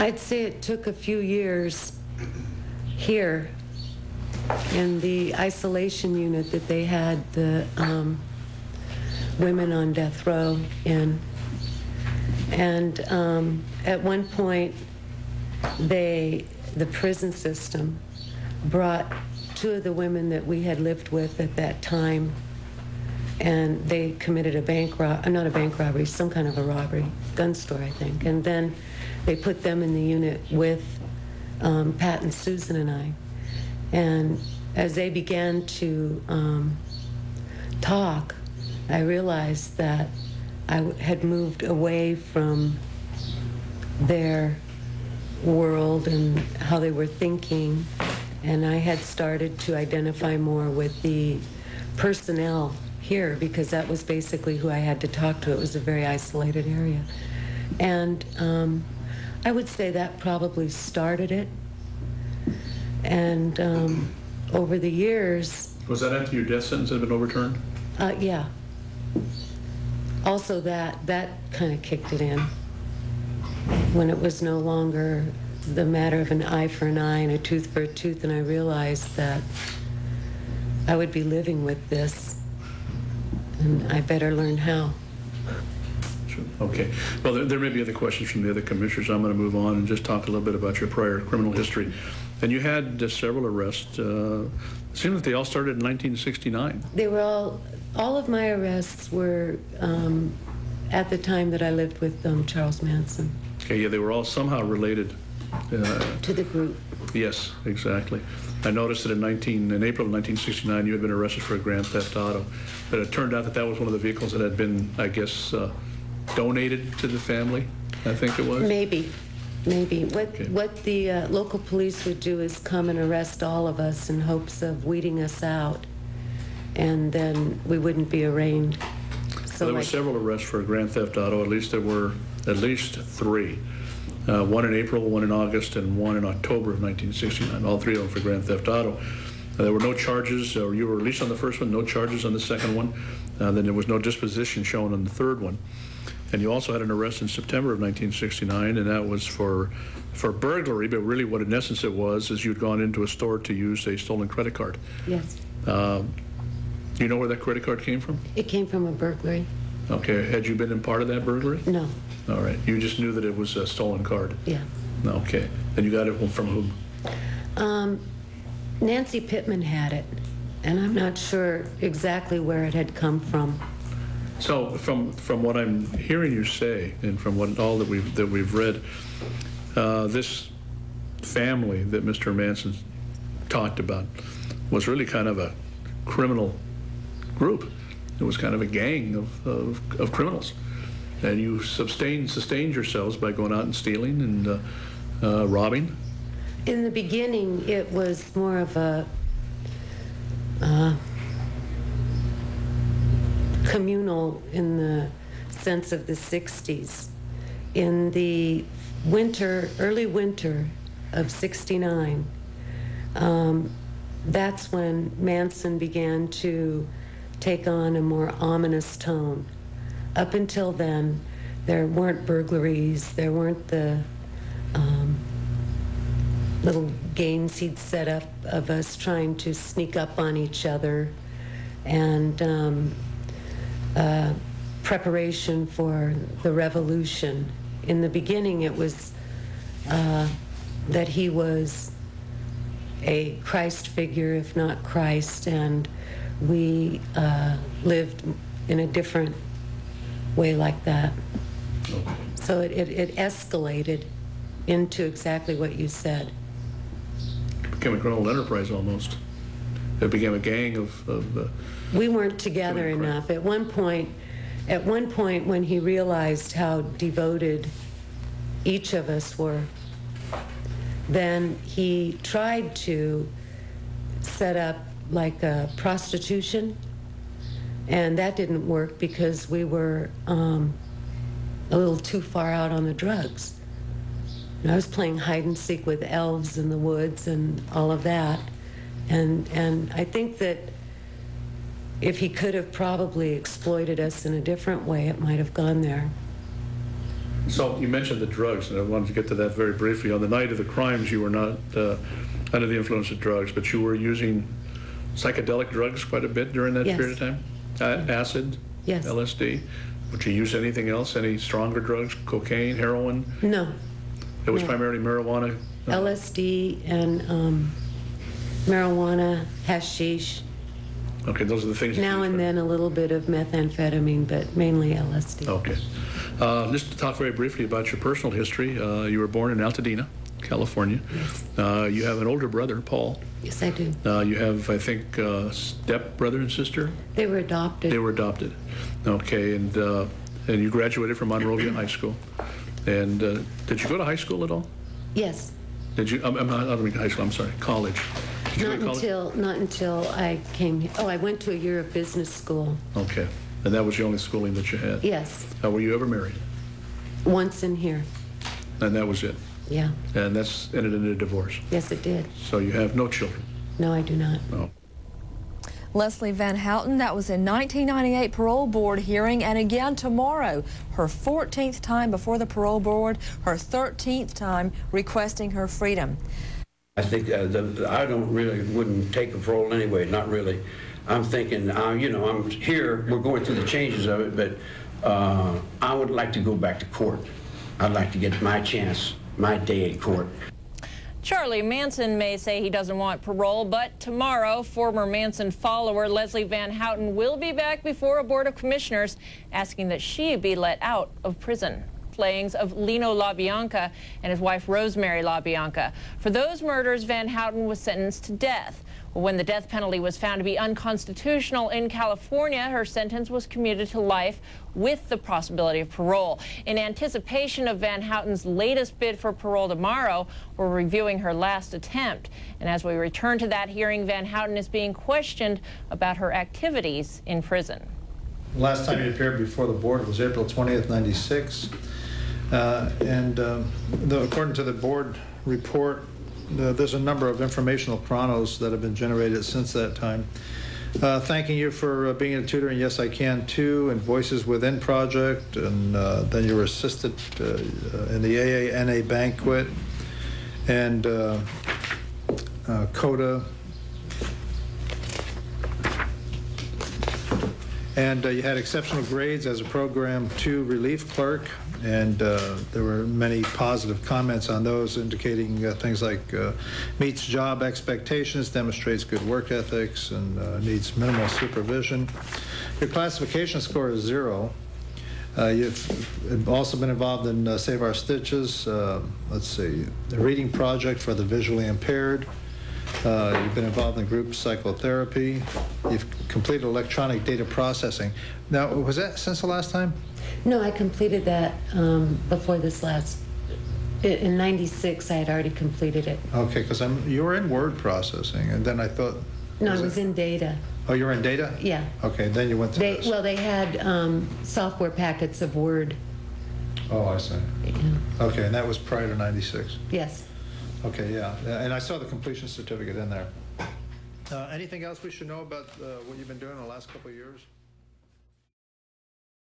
I'd say it took a few years here in the isolation unit that they had the um, women on death row in. And um, at one point, they, the prison system, brought two of the women that we had lived with at that time, and they committed a bank rob, not a bank robbery, some kind of a robbery, gun store, I think. And then they put them in the unit with um, Pat and Susan and I. And as they began to um, talk, I realized that I had moved away from their world and how they were thinking, and I had started to identify more with the personnel here because that was basically who I had to talk to. It was a very isolated area. And um, I would say that probably started it. And um, over the years, Was that after your death sentence had been overturned? uh, yeah. Also, that that kind of kicked it in when it was no longer the matter of an eye for an eye and a tooth for a tooth, and I realized that I would be living with this, and I better learn how. Sure. Okay. Well, there, there may be other questions from the other commissioners. I'm going to move on and just talk a little bit about your prior criminal history. And you had uh, several arrests. Uh, it seems like they all started in 1969. They were all, all of my arrests were um, at the time that I lived with um, Charles Manson Okay, yeah, they were all somehow related. Uh, to the group. yes, exactly. I noticed that in 19, in April of 1969, you had been arrested for a grand theft auto. But it turned out that that was one of the vehicles that had been, I guess, uh, donated to the family. I think it was. Maybe, maybe. What, Okay. what the uh, local police would do is come and arrest all of us in hopes of weeding us out, and then we wouldn't be arraigned. Well, So there were several arrests for a grand theft auto. At least there were at least three. Uh, one in April, one in August, and one in October of 1969. All three of them for grand theft auto. Uh, there were no charges, or you were released on the first one, no charges on the second one. Uh, then there was no disposition shown on the third one. And you also had an arrest in September of 1969, and that was for for burglary. But really, what in essence it was is you'd gone into a store to use a stolen credit card. yes, Um, do you know where that credit card came from? it came from a burglary. Okay, had you been in part of that burglary? No, All right, you just knew that it was a stolen card? yeah. Okay, and you got it from whom? Um, Nancy Pitman had it, and I'm not sure exactly where it had come from. So from, from what I'm hearing you say, and from what, all that we've, that we've read, uh, this family that Mr. Manson talked about was really kind of a criminal group. It was kind of a gang of, of, of criminals. And you sustained, sustained yourselves by going out and stealing and uh, uh, robbing? In the beginning, it was more of a uh, communal in the sense of the 60s. In the winter, early winter of 69, um, that's when Manson began to take on a more ominous tone. Up until then, there weren't burglaries, there weren't the um, little games he'd set up of us trying to sneak up on each other and um, uh, preparation for the revolution. In the beginning, it was uh, that he was a Christ figure, if not Christ, and we uh, lived in a different way like that. So it, it, it escalated into exactly what you said. It became a criminal enterprise almost. It became a gang of, of uh, We weren't together enough. At one point, at one point when he realized how devoted each of us were, then he tried to set up like a prostitution, and that didn't work because we were um, a little too far out on the drugs. And I was playing hide and seek with elves in the woods and all of that, and and I think that if he could have probably exploited us in a different way, it might have gone there. So you mentioned the drugs, and I wanted to get to that very briefly. On the night of the crimes, you were not uh, under the influence of drugs, but you were using psychedelic drugs quite a bit during that Yes. period of time? Uh, Acid? Yes. LSD? Would you use anything else, any stronger drugs, cocaine, heroin? No, It was No. primarily marijuana? Uh, LSD and um, marijuana, hashish, Okay, those are the things. now and then a little bit of methamphetamine, but mainly LSD. Okay. Uh, Just to talk very briefly about your personal history, uh, you were born in Altadena, California. Uh, You have an older brother, Paul. Yes, I do. Uh, You have, I think, uh, step brother and sister? They were adopted. They were adopted. Okay, and, uh, and you graduated from Monrovia High School. And uh, did you go to high school at all? Yes, Did you, I'm, I'm not, I don't mean high school, I'm sorry, college. Did not college? until, not until I came, oh, I went to a year of business school. Okay, and that was the only schooling that you had? Yes, Uh, Were you ever married? once in here. And that was it? Yeah, And that's ended in a divorce? yes, it did. So you have no children? No, I do not. No. Leslie Van Houten, that was a 1998 parole board hearing, and again tomorrow, her 14th time before the parole board, her 13th time requesting her freedom. I think uh, the, I don't really, wouldn't take a parole anyway, not really. I'm thinking, uh, you know, I'm here, we're going through the changes of it, but uh, I would like to go back to court. I'd like to get my chance, my day at court. Charlie Manson may say he doesn't want parole, but tomorrow, former Manson follower Leslie Van Houten will be back before a board of commissioners asking that she be let out of prison. Playings of Leno LaBianca and his wife Rosemary LaBianca. For those murders, Van Houten was sentenced to death. When the death penalty was found to be unconstitutional in California, her sentence was commuted to life with the possibility of parole. In anticipation of Van Houten's latest bid for parole tomorrow, we're reviewing her last attempt. And as we return to that hearing, Van Houten is being questioned about her activities in prison. Last time you appeared before the board was April 20th, 96. Uh, And um, the- according to the board report, the- there's a number of informational chronos that have been generated since that time. Uh, Thanking you for uh, being a tutor, and yes, I can too, and Voices Within project, and uh, then you were assisted uh, in the AANA banquet, and uh, uh, CODA And uh, you had exceptional grades as a Program 2 relief clerk, and uh, there were many positive comments on those indicating uh, things like uh, meets job expectations, demonstrates good work ethics, and uh, needs minimal supervision. Your classification score is zero. Uh, You've also been involved in uh, Save Our Stitches, let's see, the reading project for the visually impaired. Uh, You've been involved in group psychotherapy. You've completed electronic data processing. Now, was that since the last time? No, I completed that um, before this last, in 96, I had already completed it. Okay, because I'm, you were in word processing, and then I thought. No, I it- was in data. Oh, you were in data? Yeah. Okay, then you went to They, this. well, they had um, software packets of Word. Oh, I see. Yeah. Okay, and that was prior to 96? Yes. Okay, yeah, and I saw the completion certificate in there. Uh, Anything else we should know about uh, what you've been doing in the last couple of years?